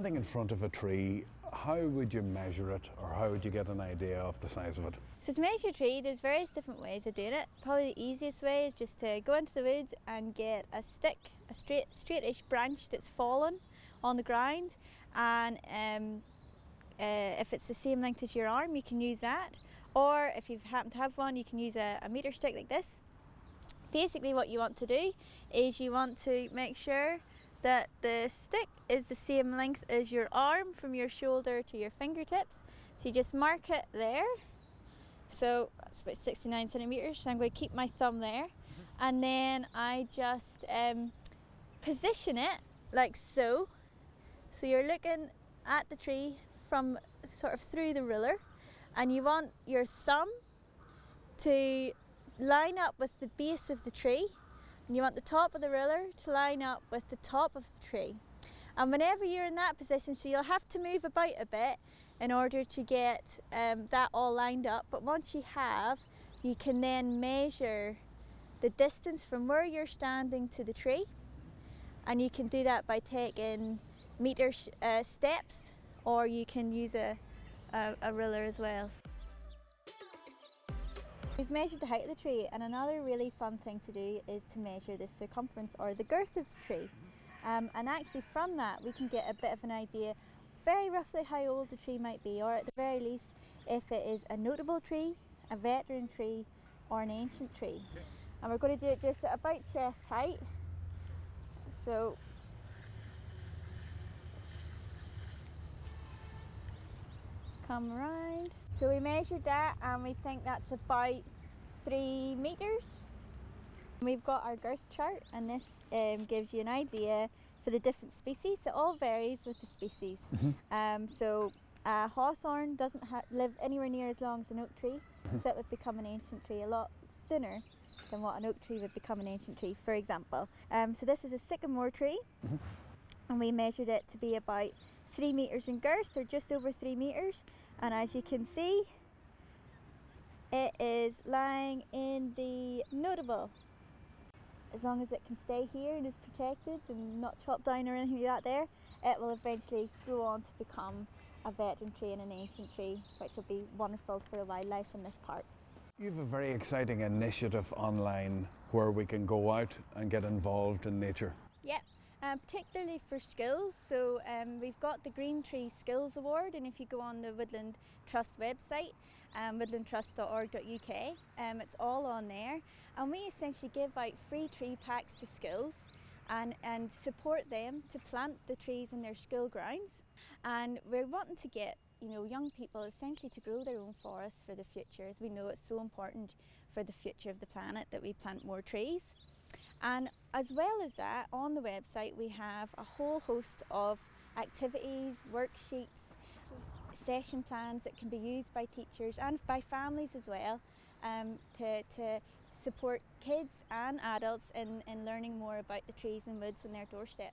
standing in front of a tree, how would you measure it or how would you get an idea of the size of it? So to measure a tree, there's various different ways of doing it. Probably the easiest way is just to go into the woods and get a stick, a straight, straightish branch that's fallen on the ground, and um, uh, if it's the same length as your arm, you can use that. Or if you happen to have one, you can use a, a meter stick like this. Basically, what you want to do is you want to make sure that the stick is the same length as your arm from your shoulder to your fingertips. So you just mark it there. So that's about 69 centimeters. So I'm going to keep my thumb there. And then I just um, position it like so. So you're looking at the tree from sort of through the ruler. And you want your thumb to line up with the base of the tree and you want the top of the ruler to line up with the top of the tree. And whenever you're in that position, so you'll have to move about a bit in order to get um, that all lined up. But once you have, you can then measure the distance from where you're standing to the tree. And you can do that by taking meter uh, steps or you can use a, a, a ruler as well. We've measured the height of the tree and another really fun thing to do is to measure the circumference or the girth of the tree. Um, and actually from that we can get a bit of an idea very roughly how old the tree might be or at the very least if it is a notable tree, a veteran tree or an ancient tree. And we're going to do it just at about chest height. So come around. So we measured that and we think that's about three meters. We've got our girth chart and this um, gives you an idea for the different species. It all varies with the species. Mm-hmm. Um, so a hawthorn doesn't ha- live anywhere near as long as an oak tree, mm-hmm. so it would become an ancient tree a lot sooner than what an oak tree would become an ancient tree, for example. Um, so this is a sycamore tree, mm-hmm. and we measured it to be about three meters in girth, or just over three meters, and as you can see it is lying in the notable as long as it can stay here and is protected and not chopped down or anything like that there it will eventually go on to become a veteran tree and an ancient tree which will be wonderful for the wildlife in this park. You have a very exciting initiative online where we can go out and get involved in nature. Yep, um, particularly for skills. So um, we've got the Green Tree Schools Award, and if you go on the Woodland Trust website, um, woodlandtrust.org.uk, um, it's all on there. And we essentially give out free tree packs to schools. And, and support them to plant the trees in their school grounds. And we're wanting to get you know, young people essentially to grow their own forests for the future, as we know it's so important for the future of the planet that we plant more trees. And as well as that, on the website we have a whole host of activities, worksheets, session plans that can be used by teachers and by families as well um, to, to support kids and adults in, in learning more about the trees and woods on their doorstep.